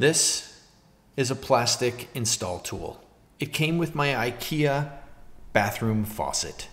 This is a plastic install tool. It came with my IKEA bathroom faucet.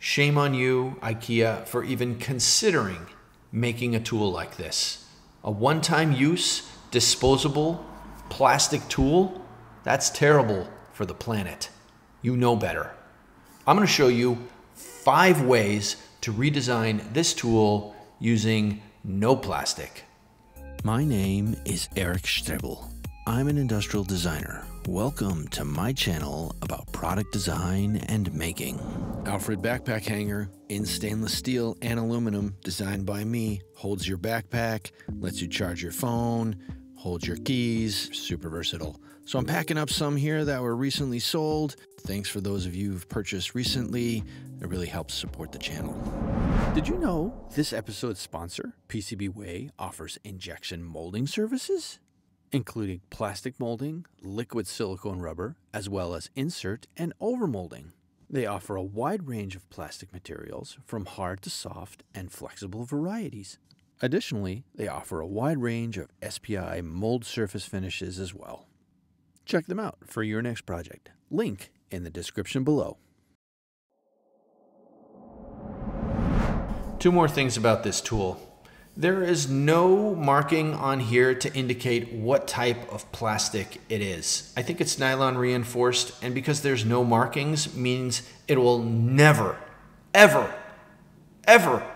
Shame on you, IKEA, for even considering making a tool like this. A one time use, disposable plastic tool? That's terrible for the planet. You know better. I'm going to show you five ways to redesign this tool using no plastic. My name is Eric Strebel. I'm an industrial designer. Welcome to my channel about product design and making. Alfred backpack hanger in stainless steel and aluminum, designed by me, holds your backpack, lets you charge your phone, holds your keys, super versatile. So I'm packing up some here that were recently sold. Thanks for those of you who've purchased recently. It really helps support the channel. Did you know this episode's sponsor, PCB Way, offers injection molding services? Including plastic molding, liquid silicone rubber, as well as insert and overmolding. They offer a wide range of plastic materials, from hard to soft and flexible varieties. Additionally, they offer a wide range of SPI mold surface finishes as well. Check them out for your next project. Link in the description below. Two more things about this tool. There is no marking on here to indicate what type of plastic it is. I think it's nylon reinforced, and because there's no markings means it will never, ever, ever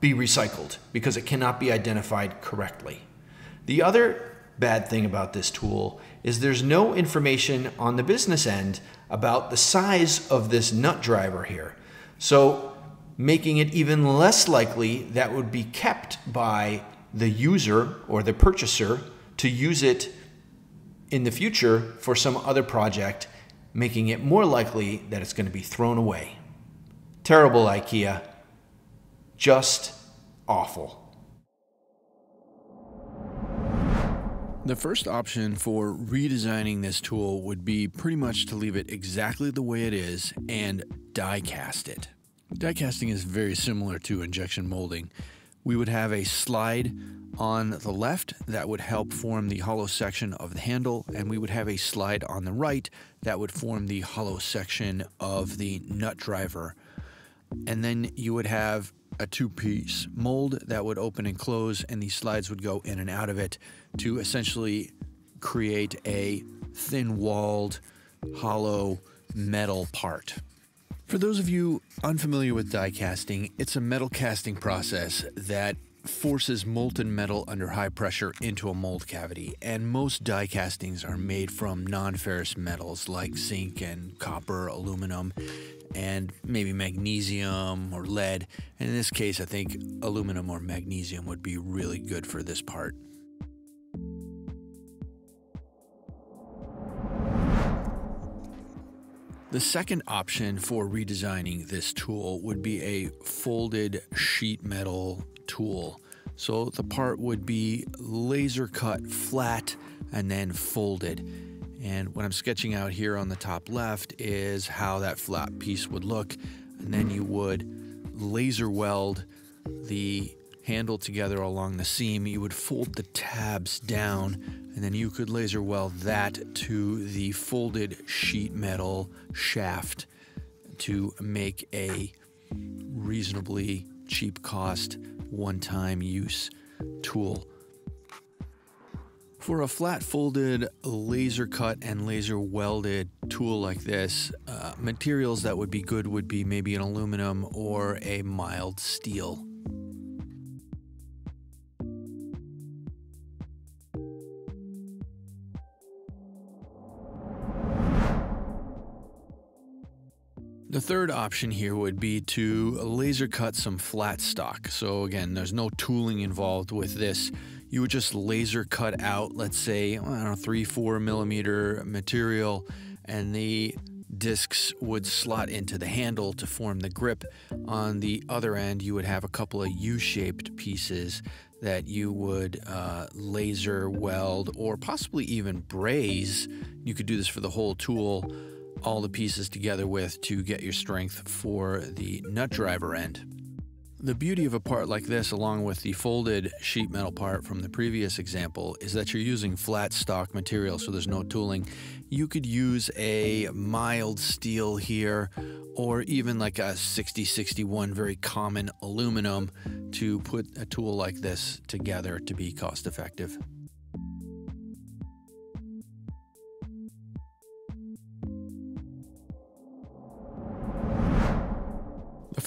be recycled because it cannot be identified correctly. The other bad thing about this tool is there's no information on the business end about the size of this nut driver here. So making it even less likely that would be kept by the user or the purchaser to use it in the future for some other project, making it more likely that it's going to be thrown away. Terrible IKEA. Just awful. The first option for redesigning this tool would be pretty much to leave it exactly the way it is and die cast it. Die casting is very similar to injection molding. We would have a slide on the left that would help form the hollow section of the handle, and we would have a slide on the right that would form the hollow section of the nut driver. And then you would have a two piece mold that would open and close, and these slides would go in and out of it to essentially create a thin walled, hollow metal part. For those of you unfamiliar with die casting, it's a metal casting process that forces molten metal under high pressure into a mold cavity, and most die castings are made from non ferrous metals like zinc and copper, aluminum, and maybe magnesium or lead. And in this case, I think aluminum or magnesium would be really good for this part. The second option for redesigning this tool would be a folded sheet metal tool. So the part would be laser cut flat and then folded. And what I'm sketching out here on the top left is how that flat piece would look. And then you would laser weld the handle together along the seam. You would fold the tabs down and then you could laser weld that to the folded sheet metal shaft to make a reasonably cheap cost, one time use tool. For a flat folded, laser cut, and laser welded tool like this, uh, materials that would be good would be maybe an aluminum or a mild steel. The third option here would be to laser cut some flat stock. So again, there's no tooling involved with this you would just laser cut out, let's say, I don't know, three, four millimeter material, and the discs would slot into the handle to form the grip. On the other end, you would have a couple of U shaped pieces that you would uh, laser weld or possibly even braze. You could do this for the whole tool, all the pieces together with to get your strength for the nut driver end. The beauty of a part like this, along with the folded sheet metal part from the previous example, is that you're using flat stock material, so there's no tooling. You could use a mild steel here, or even like a 6061 very common aluminum to put a tool like this together to be cost effective.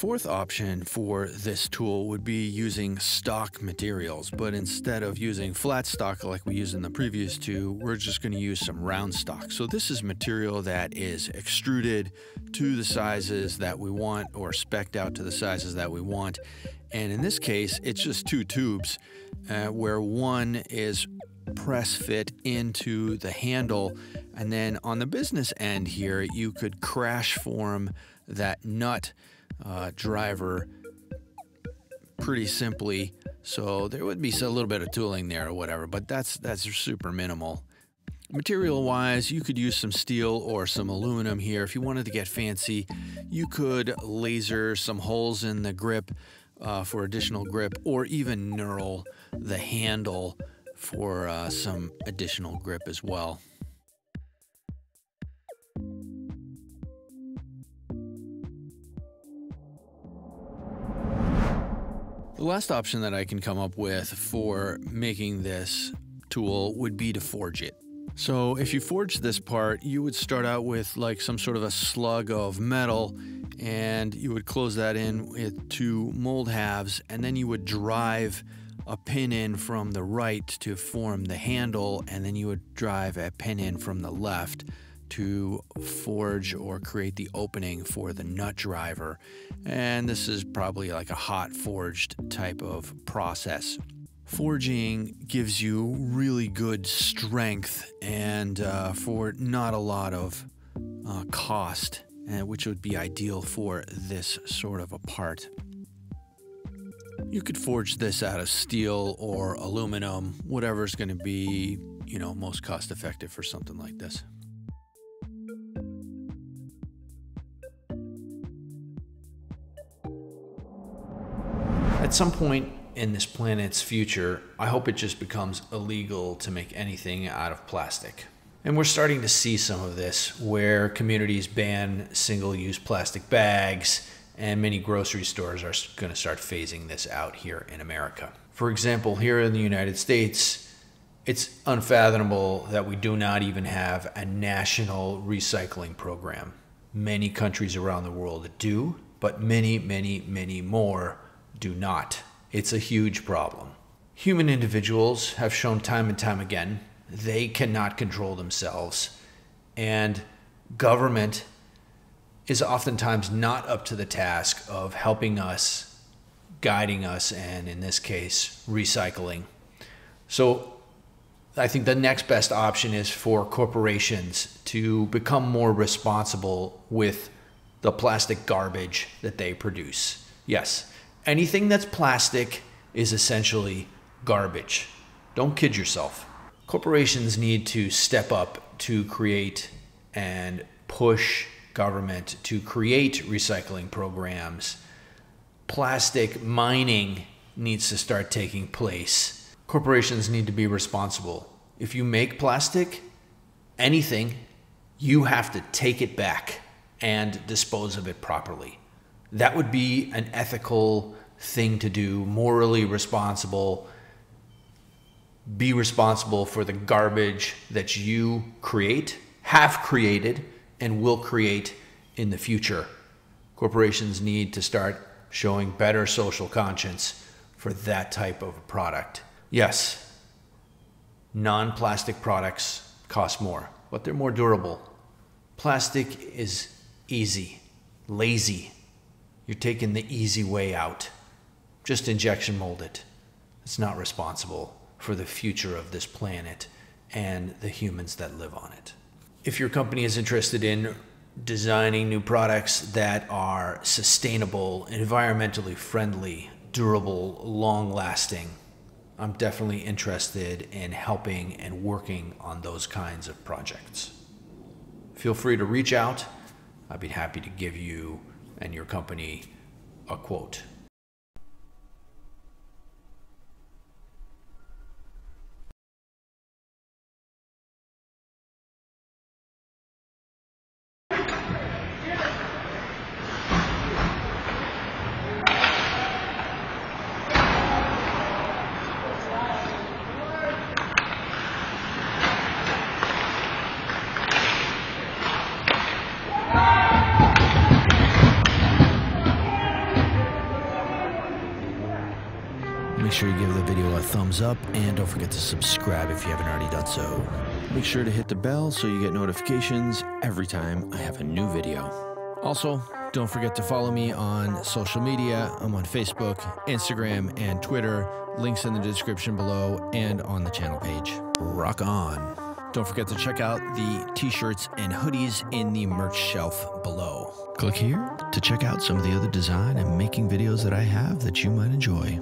Fourth option for this tool would be using stock materials, but instead of using flat stock like we used in the previous two, we're just going to use some round stock. So this is material that is extruded to the sizes that we want or specced out to the sizes that we want. And in this case, it's just two tubes uh, where one is press fit into the handle. And then on the business end here, you could crash form that nut uh, driver pretty simply. So there would be a little bit of tooling there or whatever, but that's that's super minimal. Material wise, you could use some steel or some aluminum here. If you wanted to get fancy, you could laser some holes in the grip uh, for additional grip, or even knurl the handle for uh, some additional grip as well. The last option that I can come up with for making this tool would be to forge it. So if you forge this part, you would start out with like some sort of a slug of metal and you would close that in with two mold halves and then you would drive a pin in from the right to form the handle and then you would drive a pin in from the left to forge or create the opening for the nut driver. And this is probably like a hot forged type of process. Forging gives you really good strength and uh, for not a lot of uh, cost, uh, which would be ideal for this sort of a part. You could forge this out of steel or aluminum, whatever's going to be, you know, most cost effective for something like this. At some point in this planet's future, I hope it just becomes illegal to make anything out of plastic. And we're starting to see some of this where communities ban single use plastic bags, and many grocery stores are going to start phasing this out here in America. For example, here in the United States, it's unfathomable that we do not even have a national recycling program. Many countries around the world do, but many, many, many more do not. It's a huge problem. Human individuals have shown time and time again they cannot control themselves, and government is oftentimes not up to the task of helping us, guiding us, and in this case, recycling. So I think the next best option is for corporations to become more responsible with the plastic garbage that they produce. Yes, anything that's plastic is essentially garbage. Don't kid yourself. Corporations need to step up to create and push government to create recycling programs. Plastic mining needs to start taking place. Corporations need to be responsible. If you make plastic, anything, you have to take it back and dispose of it properly that would be an ethical thing to do, morally responsible. Be responsible for the garbage that you create, have created, and will create in the future. Corporations need to start showing better social conscience for that type of product. Yes, non plastic products cost more, but they're more durable. Plastic is easy, lazy, you're taking the easy way out. Just injection mold it. It's not responsible for the future of this planet and the humans that live on it. If your company is interested in designing new products that are sustainable, environmentally friendly, durable, long lasting, I'm definitely interested in helping and working on those kinds of projects. Feel free to reach out. I'd be happy to give you and your company a quote. Sure you give the video a thumbs up and don't forget to subscribe if you haven't already done so. Make sure to hit the bell so you get notifications every time I have a new video. Also, don't forget to follow me on social media. I'm on Facebook, Instagram, and Twitter. Links in the description below and on the channel page. Rock on. Don't forget to check out the t shirts and hoodies in the merch shelf below. Click here to check out some of the other design and making videos that I have that you might enjoy.